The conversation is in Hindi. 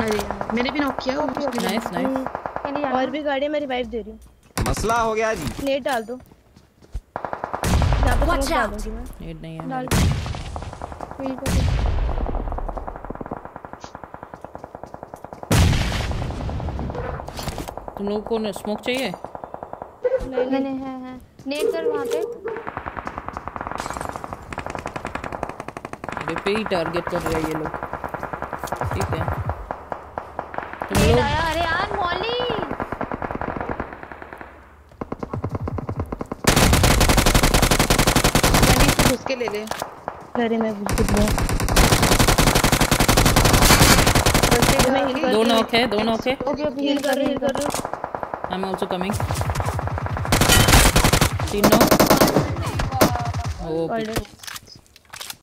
अरे मैंने भी नॉक किया नाइस नाइस और भी गाड़ी मैं रिवाइव दे रही हूँ। मसला हो गया जी। नेट डाल दो। दूँगी मैं। नीड नहीं है डाल। तुम लोगों को स्मोक चाहिए? नहीं नहीं। है है। नेट कर वहाँ पे। पे ही टारगेट कर रहे हैं ये लोग। ठीक है। नेट अरे यार मॉली मैंने इसे घुस के ले ले। अरे मैं घुस दो नॉक है। दो नॉक है। ओके ओके हील कर रही हील कर रही हूँ। आई एम आल्सो कमिंग तीन नॉक ओ Alright.